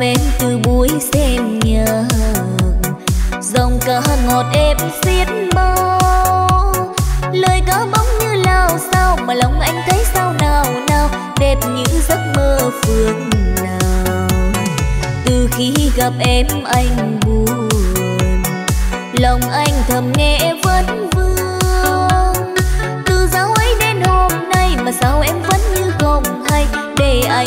em từ buổi xem nhạc dòng ca ngọt êm xiết mau lời ca bóng như lao sao mà lòng anh thấy sao nào nào. Đẹp như giấc mơ phương nào. Từ khi gặp em anh buồn, lòng anh thầm nghe vẫn vương. Từ giáo ấy đến hôm nay mà sao em vẫn như không hay. Để anh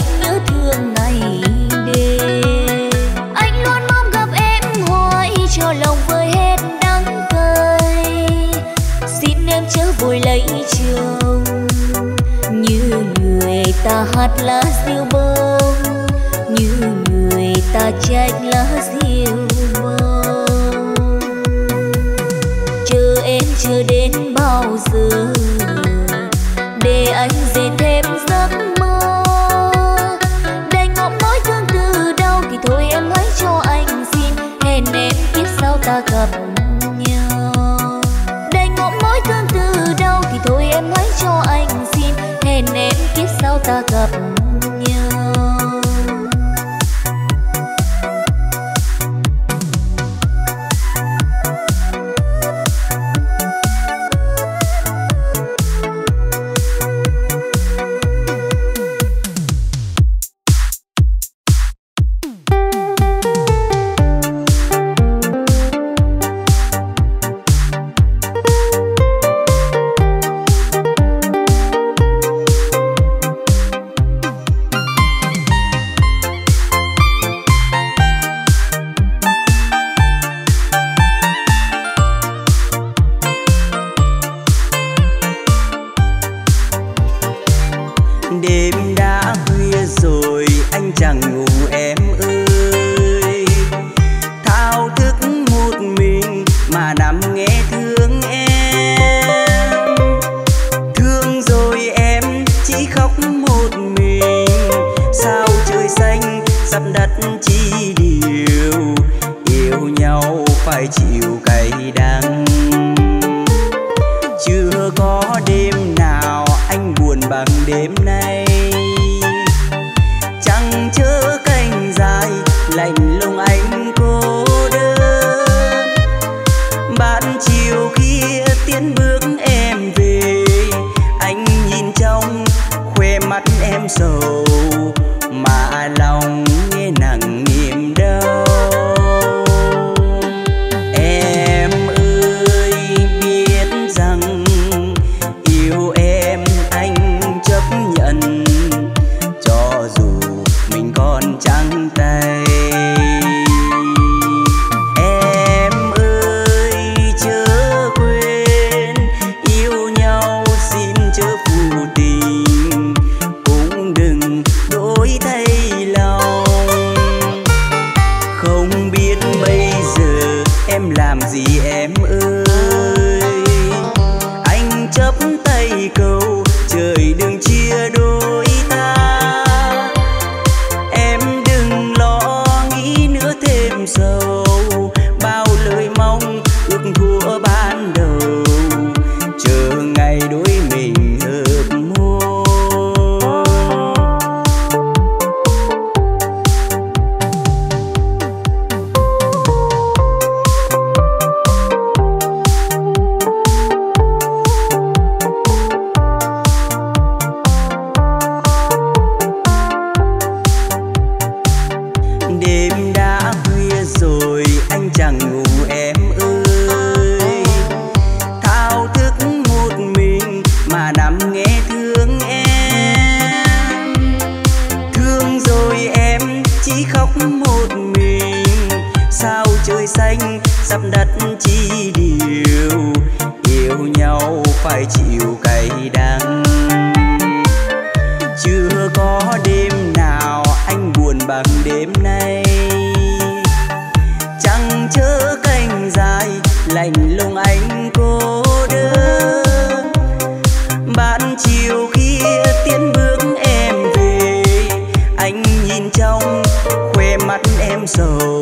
hạt lá diêu bông, như người ta trách lá diêu bông. Chờ em chưa đến bao giờ, để anh dệt thêm giấc mơ. Đành ngọt nói thương từ đâu thì thôi em hãy cho anh xin, hẹn em kiếp sau ta gặp nhau. Đành ngọt nói thương từ đâu thì thôi em hãy cho anh so stuck up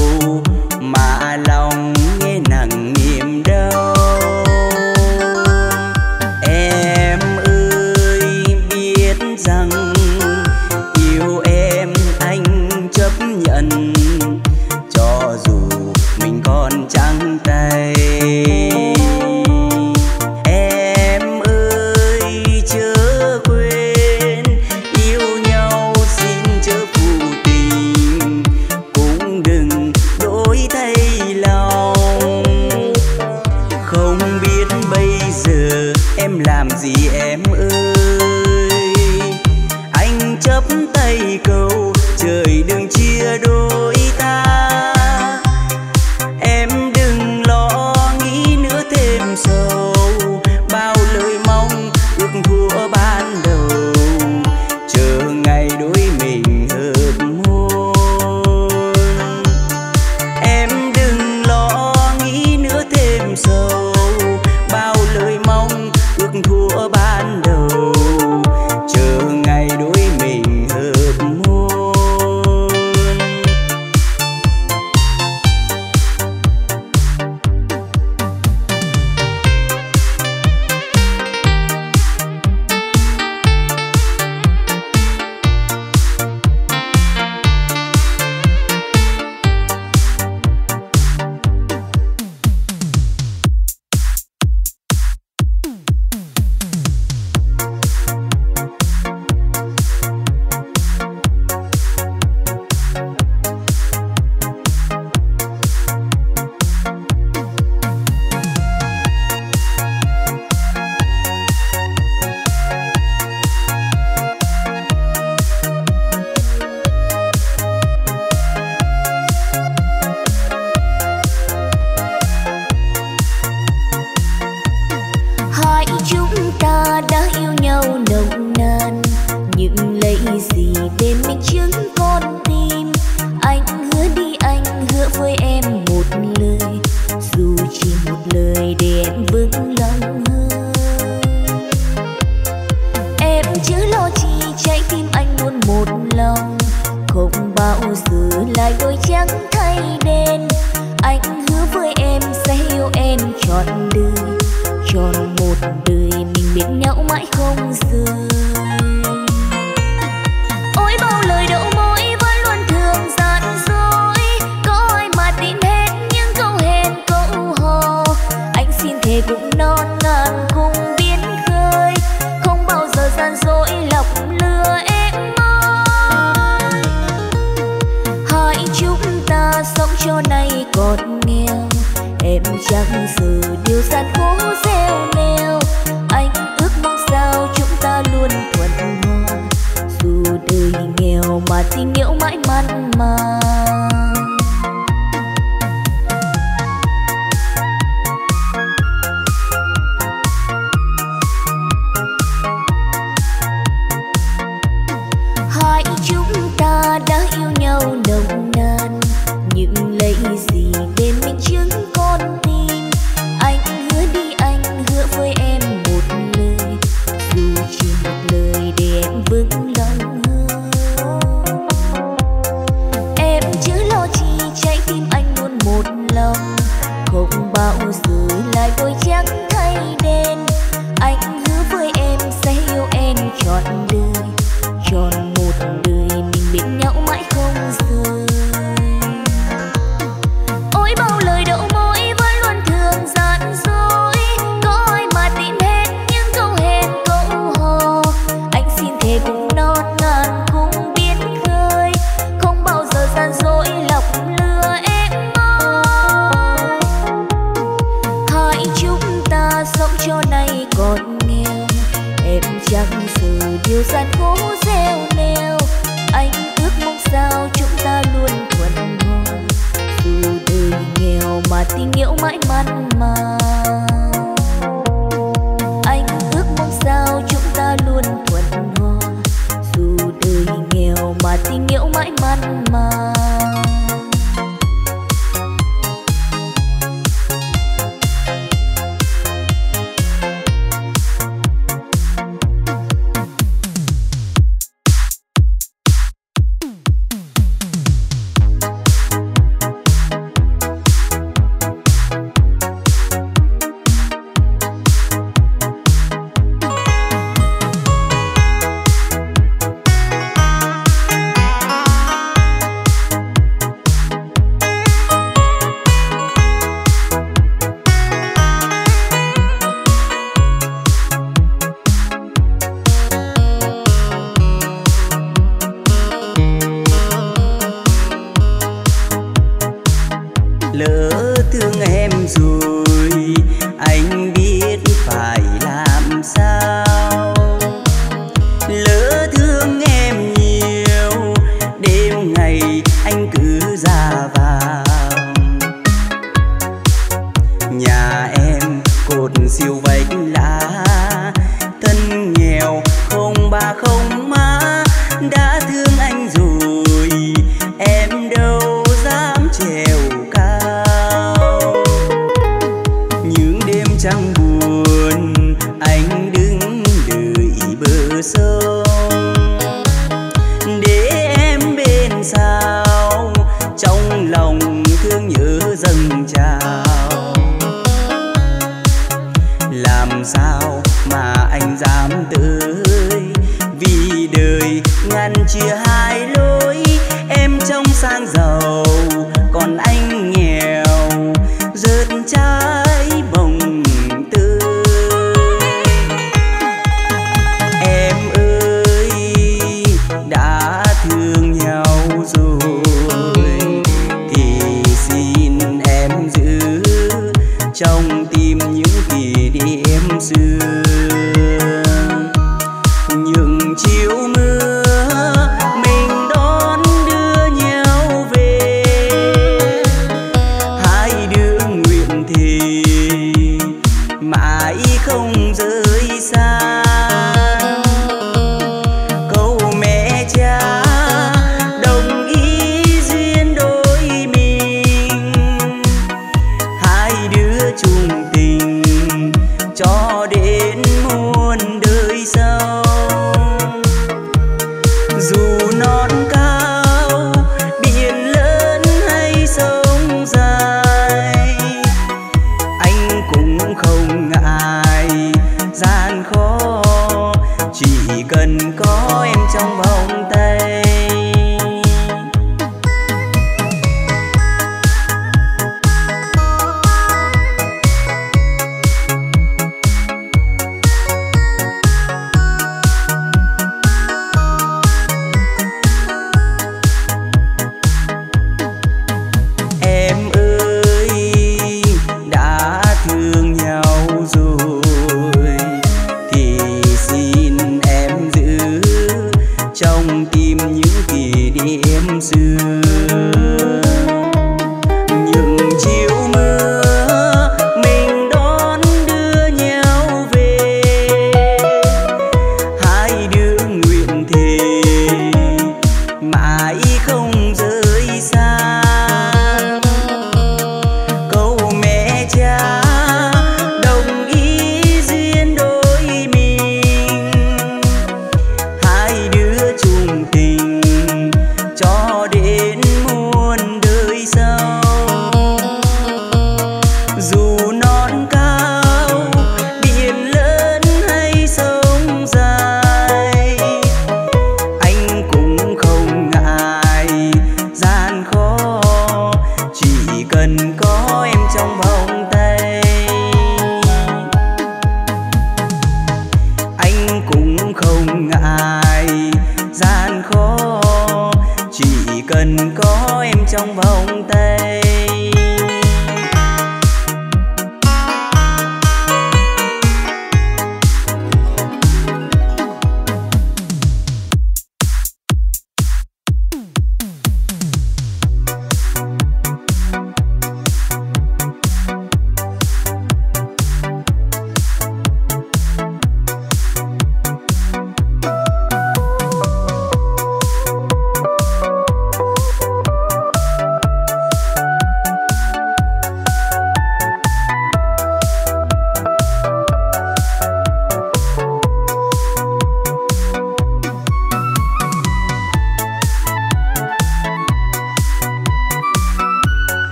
sou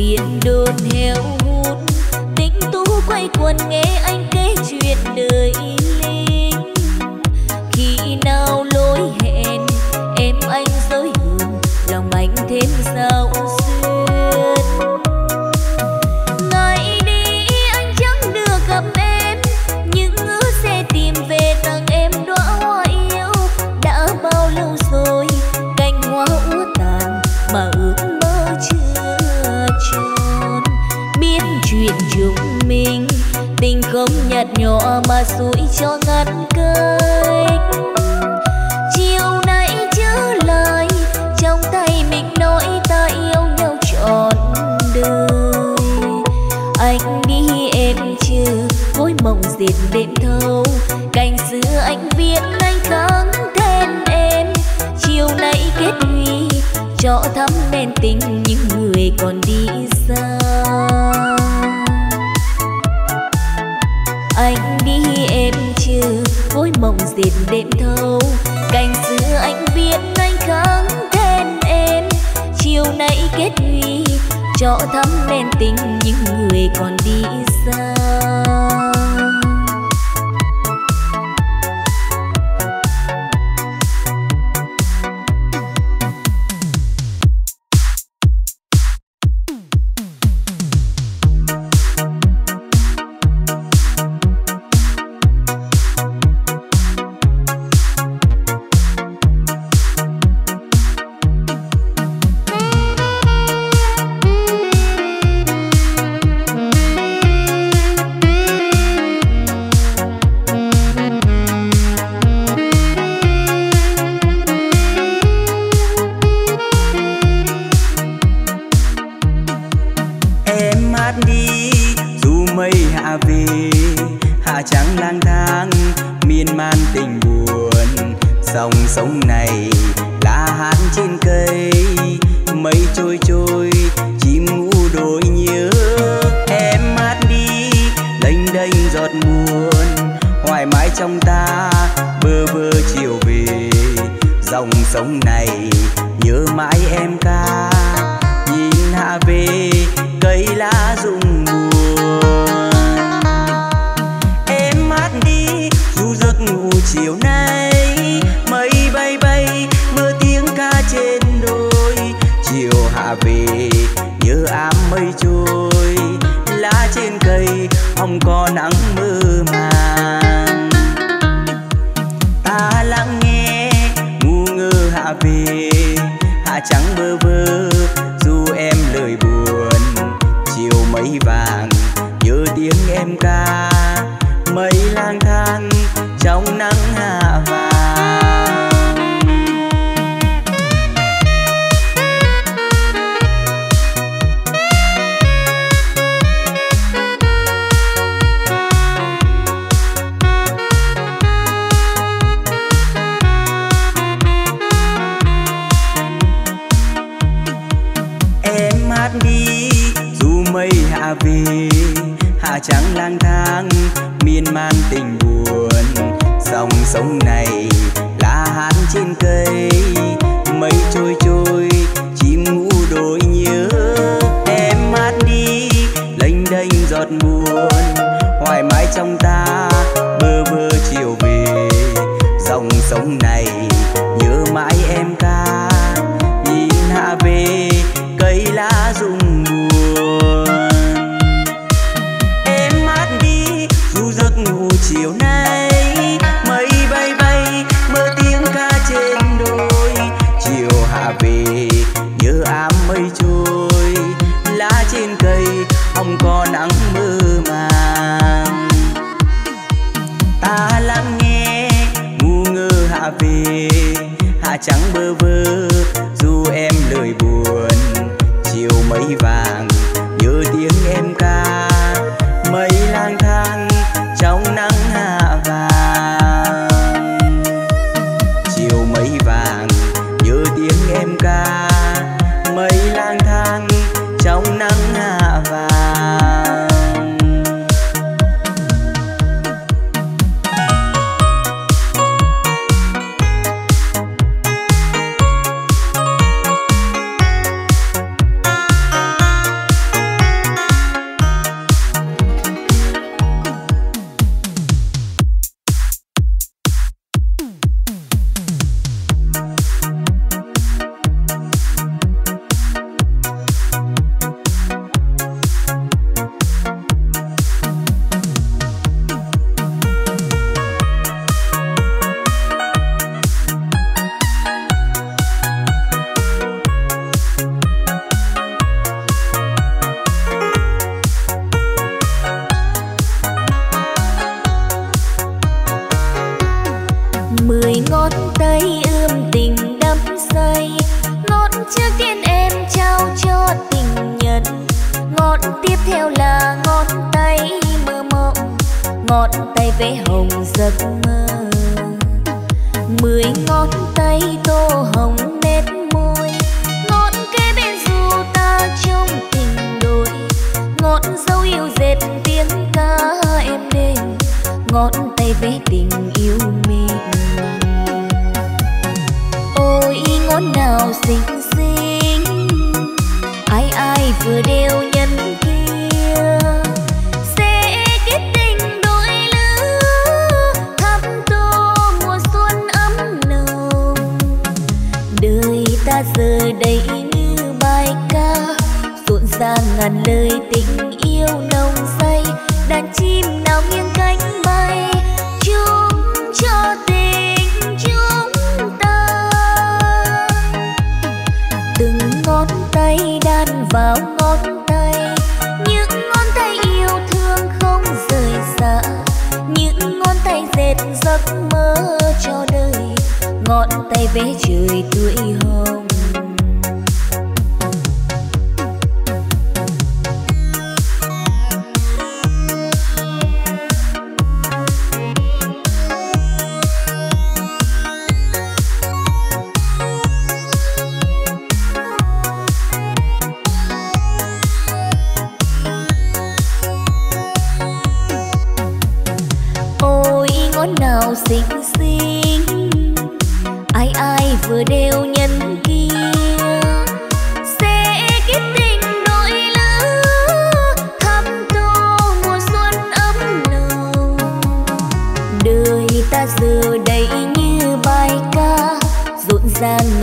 Tiền đồn heo hút. Tính tú quay quần nghe anh kể chuyện đời linh. Khi nào lối lọ mà rủi cho ngắt cây chiều nay trở lại trong tay mình nói ta yêu nhau trọn đời. Anh đi em chứ gối mộng diệt đêm thâu, cành xưa anh viết anh kháng tên em. Chiều nay kết lũy cho thắm nên tình những người còn đi xa. dịp đêm thâu. Cành xưa anh biết anh khấn tên em. Chiều nay kết huy cho thắm lên tình, những người còn đi xa.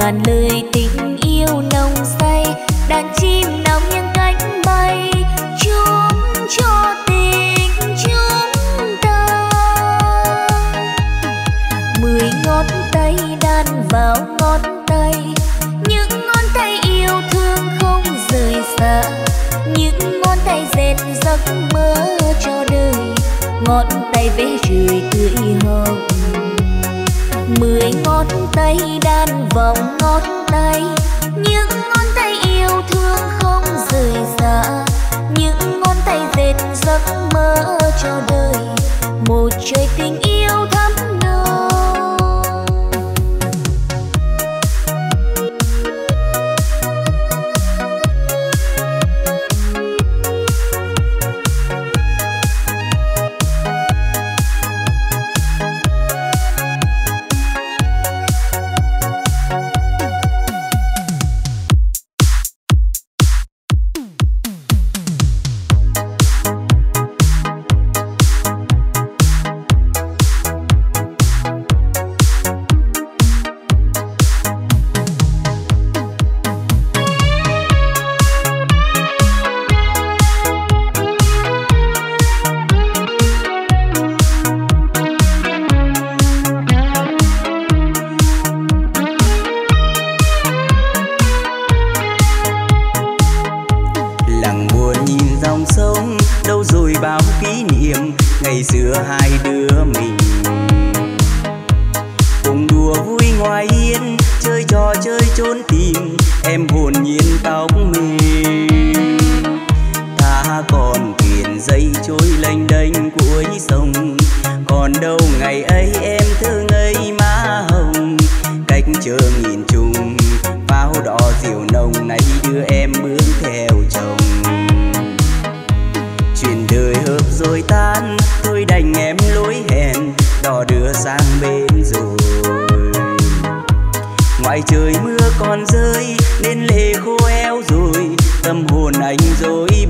Ngàn lời tình yêu nồng say, đàn chim nóng những cánh bay. Chúc cho tình chúng ta. Mười ngón tay đan vào ngón tay, những ngón tay yêu thương không rời xa. Những ngón tay dệt giấc mơ cho đời, ngón tay vẽ trời tươi hồng mười ngón tay đan vòng ngón tay. Những ngón tay yêu thương không rời xa. Những ngón tay dệt giấc mơ cho đời. Một trời tình yêu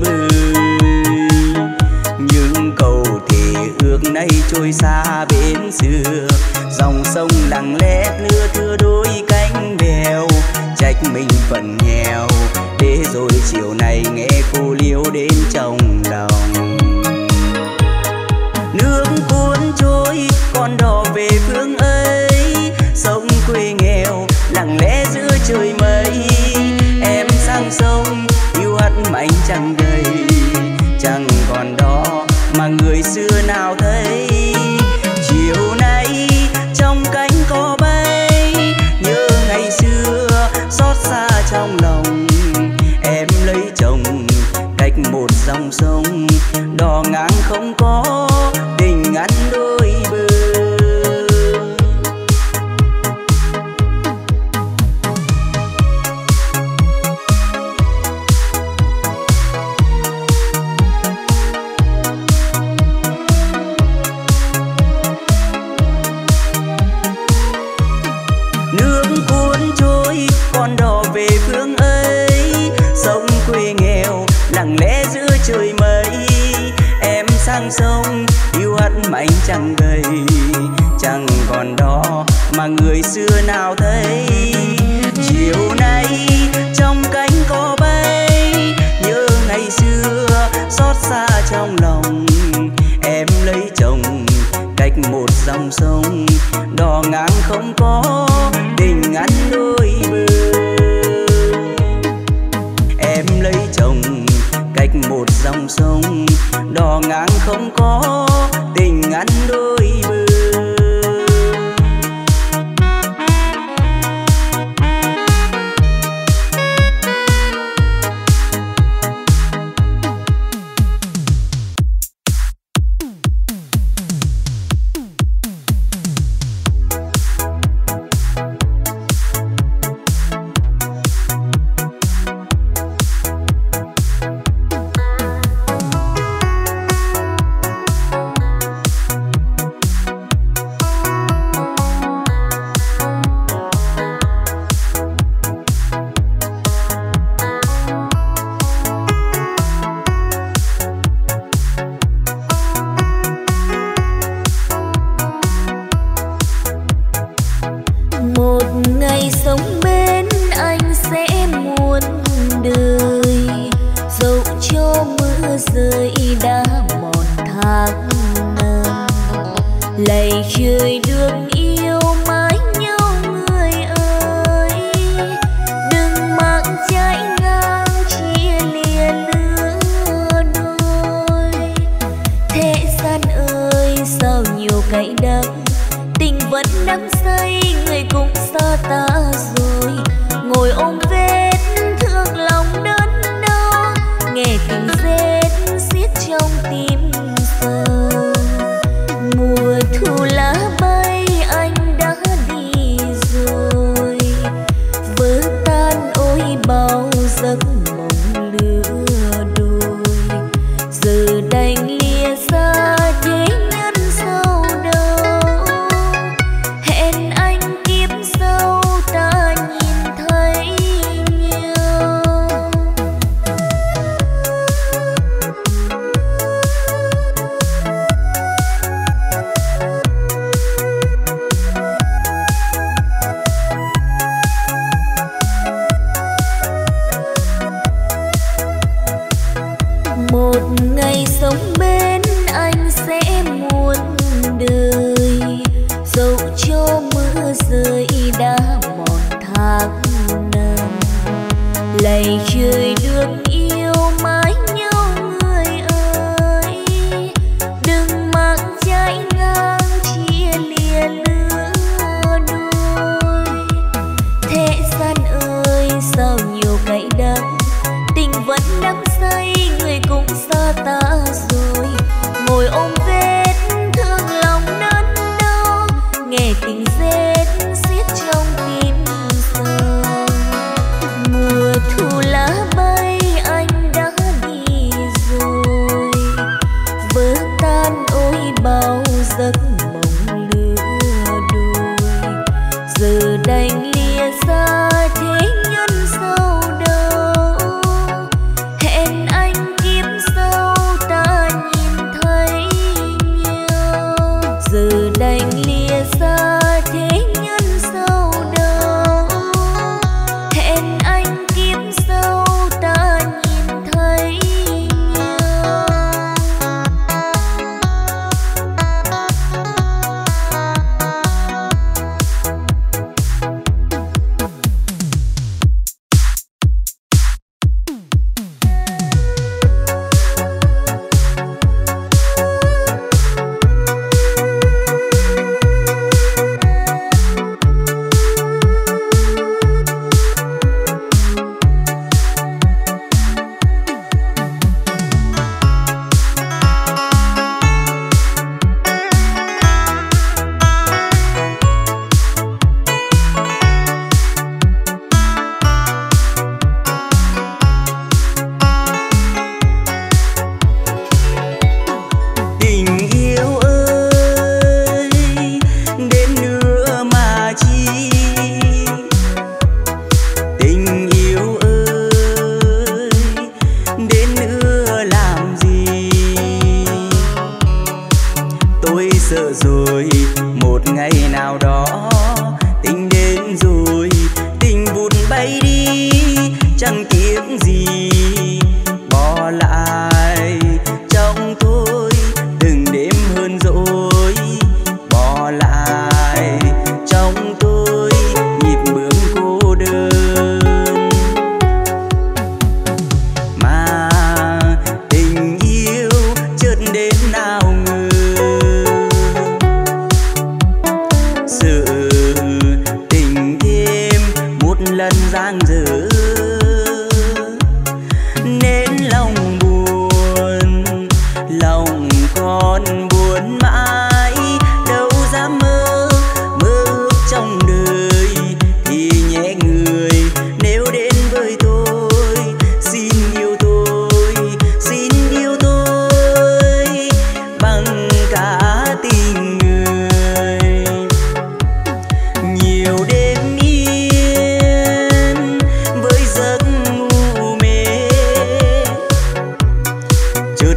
dối bời những câu thề ước nay trôi xa bên xưa. Dòng sông lặng lẽ lưa thưa đôi cánh bèo. Trách mình phận nghèo, để rồi chiều nay nghe cô liêu đến trong lòng. Nước cuốn trôi, con đò về phương ấy. Sông quê nghèo, lặng lẽ giữa trời mây. Em sang sông, yêu hắt mạnh chẳng đầy dòng sông đò ngang không có dòng sông, đò ngang không có tình anh đôi bờ. Em lấy chồng cách một dòng sông, đò ngang không có tình anh đôi chợt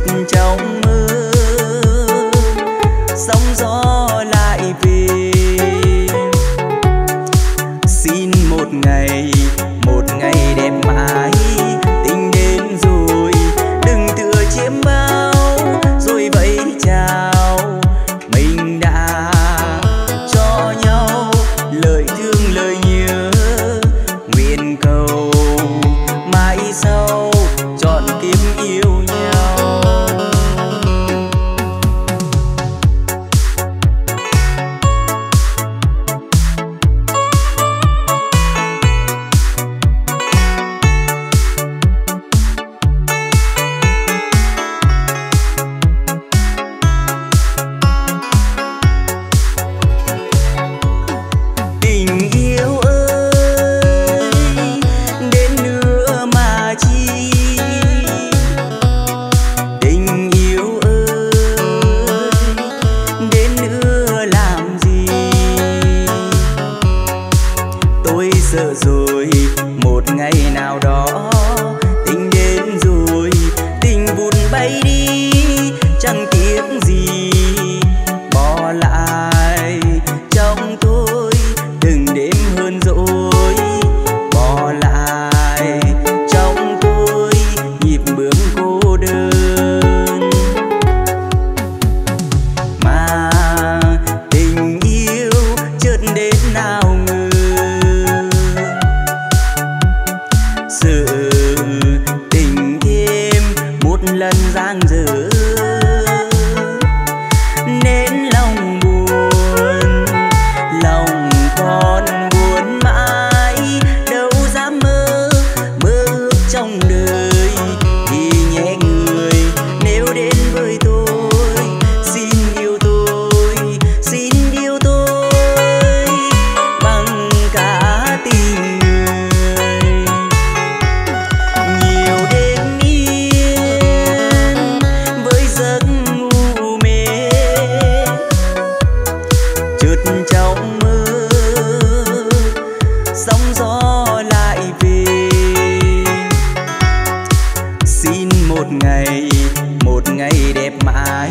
một ngày đẹp mãi.